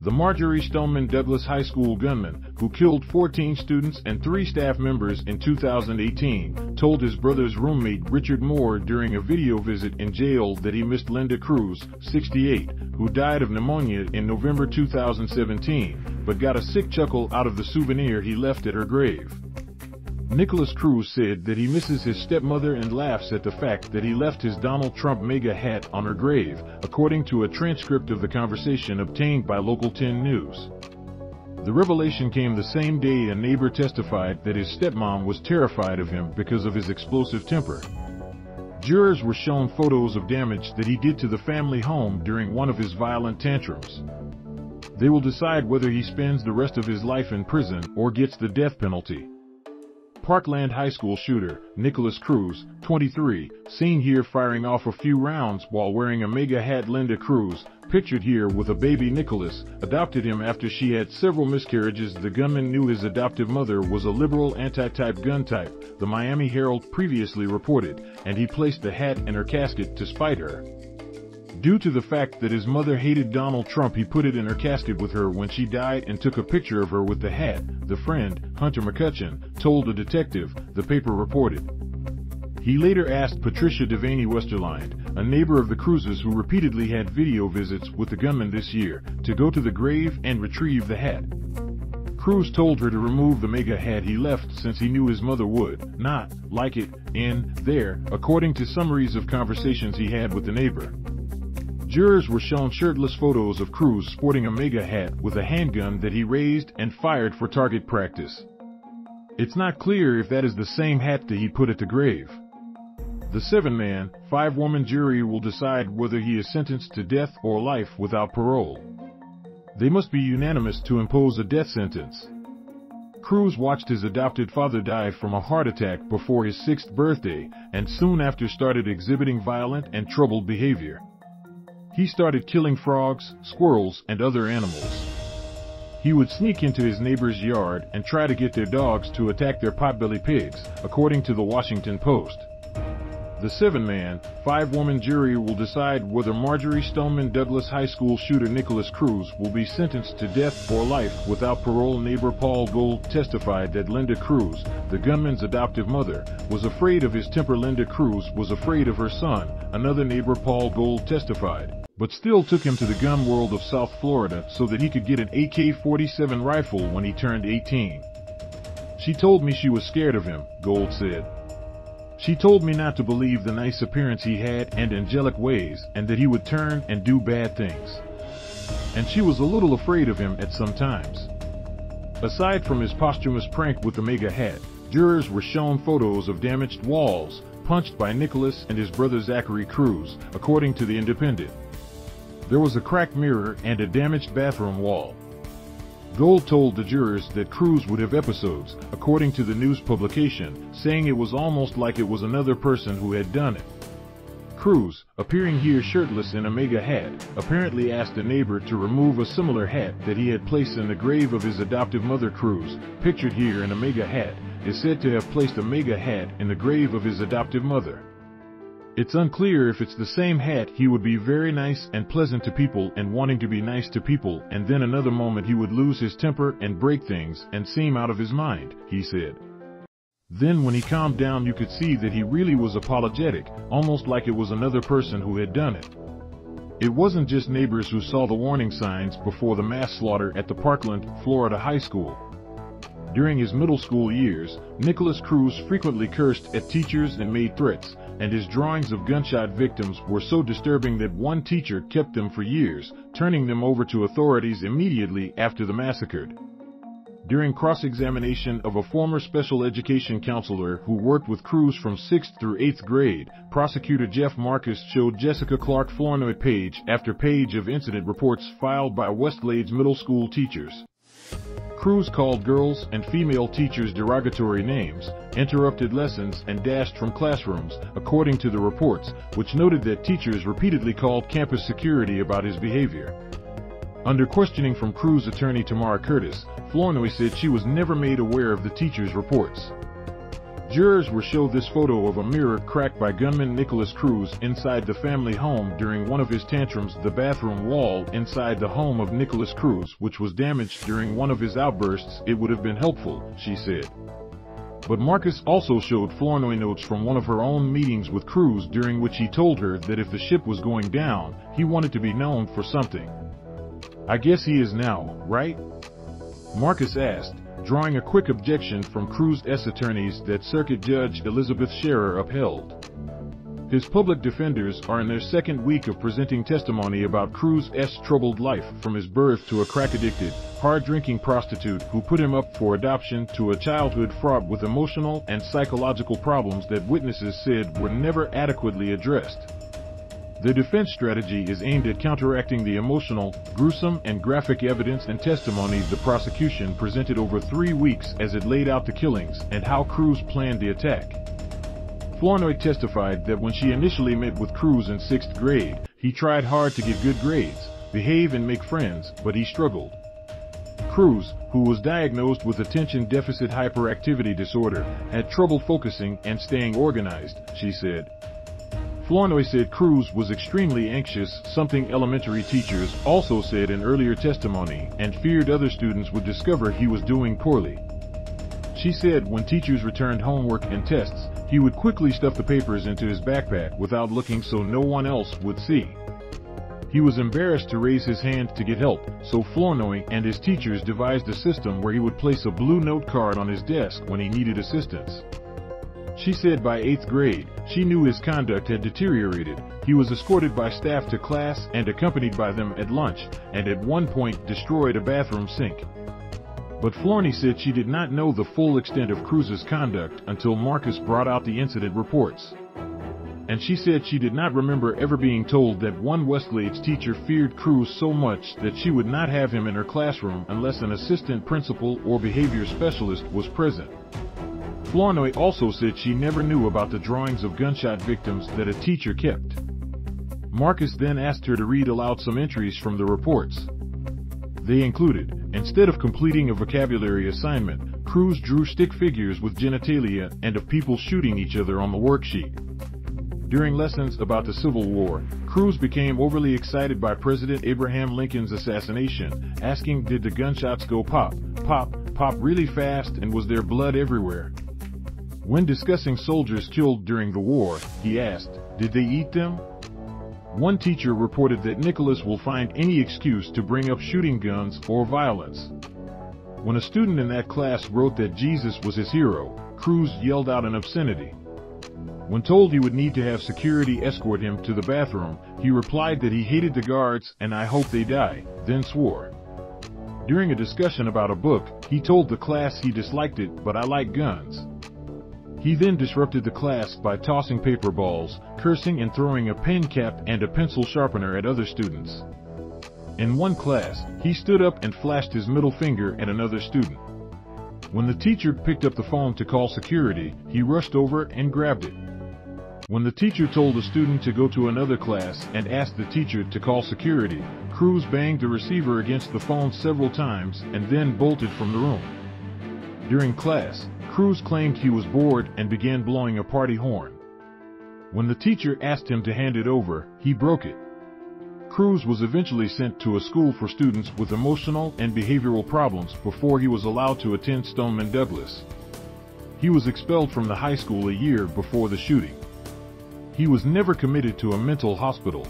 The Marjory Stoneman Douglas High School gunman, who killed 14 students and three staff members in 2018, told his brother's roommate Richard Moore during a video visit in jail that he missed Lynda Cruz, 68, who died of pneumonia in November 2017, but got a sick chuckle out of the souvenir he left at her grave. Nikolas Cruz said that he misses his stepmother and laughs at the fact that he left his Donald Trump MAGA hat on her grave, according to a transcript of the conversation obtained by Local 10 News. The revelation came the same day a neighbor testified that his stepmom was terrified of him because of his explosive temper. Jurors were shown photos of damage that he did to the family home during one of his violent tantrums. They will decide whether he spends the rest of his life in prison or gets the death penalty. Parkland High School shooter, Nikolas Cruz, 23, seen here firing off a few rounds while wearing a MAGA hat Lynda Cruz, pictured here with a baby Nikolas, adopted him after she had several miscarriages. The gunman knew his adoptive mother was a liberal anti-type gun type, the Miami Herald previously reported, and he placed the hat in her casket to spite her. Due to the fact that his mother hated Donald Trump, he put it in her casket with her when she died and took a picture of her with the hat, the friend, Hunter McCutcheon, told a detective, the paper reported. He later asked Patricia Devaney Westerlind, a neighbor of the Cruzes who repeatedly had video visits with the gunman this year, to go to the grave and retrieve the hat. Cruz told her to remove the MAGA hat he left since he knew his mother would not like it in there, according to summaries of conversations he had with the neighbor. Jurors were shown shirtless photos of Cruz sporting a MAGA hat with a handgun that he raised and fired for target practice. It's not clear if that is the same hat that he put at the grave. The seven-man, five-woman jury will decide whether he is sentenced to death or life without parole. They must be unanimous to impose a death sentence. Cruz watched his adopted father die from a heart attack before his sixth birthday and soon after started exhibiting violent and troubled behavior. He started killing frogs, squirrels, and other animals. He would sneak into his neighbor's yard and try to get their dogs to attack their potbelly pigs, according to the Washington Post. The seven-man, five-woman jury will decide whether Marjory Stoneman Douglas High School shooter Nikolas Cruz will be sentenced to death or life without parole. Neighbor Paul Gold testified that Lynda Cruz, the gunman's adoptive mother, was afraid of his temper. Lynda Cruz was afraid of her son, another neighbor Paul Gold testified but still took him to the gun world of South Florida so that he could get an AK-47 rifle when he turned 18. She told me she was scared of him, Gold said. She told me not to believe the nice appearance he had and angelic ways and that he would turn and do bad things. And she was a little afraid of him at some times. Aside from his posthumous prank with the MAGA hat, jurors were shown photos of damaged walls, punched by Nikolas and his brother Zachary Cruz, according to The Independent. There was a cracked mirror and a damaged bathroom wall. Gold told the jurors that Cruz would have episodes, according to the news publication, saying it was almost like it was another person who had done it. Cruz, appearing here shirtless in a MAGA hat, apparently asked a neighbor to remove a similar hat that he had placed in the grave of his adoptive mother Cruz, pictured here in a MAGA hat, is said to have placed a MAGA hat in the grave of his adoptive mother. It's unclear if it's the same hat he would be very nice and pleasant to people and wanting to be nice to people and then another moment he would lose his temper and break things and seem out of his mind, he said. Then when he calmed down you could see that he really was apologetic, almost like it was another person who had done it. It wasn't just neighbors who saw the warning signs before the mass slaughter at the Parkland, Florida high school. During his middle school years, Nikolas Cruz frequently cursed at teachers and made threats, and his drawings of gunshot victims were so disturbing that one teacher kept them for years, turning them over to authorities immediately after the massacre. During cross-examination of a former special education counselor who worked with Cruz from 6th through 8th grade, prosecutor Jeff Marcus showed Jessica Clark Flournoy page after page of incident reports filed by Westglades middle school teachers. Cruz called girls and female teachers derogatory names, interrupted lessons, and dashed from classrooms, according to the reports, which noted that teachers repeatedly called campus security about his behavior. Under questioning from Cruz attorney Tamara Curtis, Flournoy said she was never made aware of the teacher's reports. Jurors were shown this photo of a mirror cracked by gunman Nikolas Cruz inside the family home during one of his tantrums. The bathroom wall inside the home of Nikolas Cruz, which was damaged during one of his outbursts, it would have been helpful, she said. But Marcus also showed Flournoy notes from one of her own meetings with Cruz during which he told her that if the ship was going down, he wanted to be known for something. I guess he is now, right? Marcus asked, drawing a quick objection from Cruz's attorneys that Circuit Judge Elizabeth Scherer upheld. His public defenders are in their second week of presenting testimony about Cruz's troubled life from his birth to a crack-addicted, hard-drinking prostitute who put him up for adoption to a childhood fraught with emotional and psychological problems that witnesses said were never adequately addressed. The defense strategy is aimed at counteracting the emotional, gruesome, and graphic evidence and testimony the prosecution presented over three weeks as it laid out the killings and how Cruz planned the attack. Flournoy testified that when she initially met with Cruz in sixth grade, he tried hard to get good grades, behave and make friends, but he struggled. Cruz, who was diagnosed with attention deficit hyperactivity disorder, had trouble focusing and staying organized, she said. Flournoy said Cruz was extremely anxious, something elementary teachers also said in earlier testimony, and feared other students would discover he was doing poorly. She said when teachers returned homework and tests, he would quickly stuff the papers into his backpack without looking so no one else would see. He was embarrassed to raise his hand to get help, so Flournoy and his teachers devised a system where he would place a blue note card on his desk when he needed assistance. She said by 8th grade, she knew his conduct had deteriorated. He was escorted by staff to class and accompanied by them at lunch, and at one point destroyed a bathroom sink. But Flournoy said she did not know the full extent of Cruz's conduct until Marcus brought out the incident reports. And she said she did not remember ever being told that one Westglades teacher feared Cruz so much that she would not have him in her classroom unless an assistant principal or behavior specialist was present. Flournoy also said she never knew about the drawings of gunshot victims that a teacher kept. Marcus then asked her to read aloud some entries from the reports. They included, instead of completing a vocabulary assignment, Cruz drew stick figures with genitalia and of people shooting each other on the worksheet. During lessons about the Civil War, Cruz became overly excited by President Abraham Lincoln's assassination, asking did the gunshots go pop, pop, pop really fast and was there blood everywhere? When discussing soldiers killed during the war, he asked, did they eat them? One teacher reported that Nikolas will find any excuse to bring up shooting guns or violence. When a student in that class wrote that Jesus was his hero, Cruz yelled out an obscenity. When told he would need to have security escort him to the bathroom, he replied that he hated the guards and I hope they die, then swore. During a discussion about a book, he told the class he disliked it but I like guns. He then disrupted the class by tossing paper balls, cursing and throwing a pen cap and a pencil sharpener at other students. In one class, he stood up and flashed his middle finger at another student. When the teacher picked up the phone to call security, he rushed over and grabbed it. When the teacher told the student to go to another class and asked the teacher to call security, Cruz banged the receiver against the phone several times and then bolted from the room. During class, Cruz claimed he was bored and began blowing a party horn. When the teacher asked him to hand it over, he broke it. Cruz was eventually sent to a school for students with emotional and behavioral problems before he was allowed to attend Stoneman Douglas. He was expelled from the high school a year before the shooting. He was never committed to a mental hospital,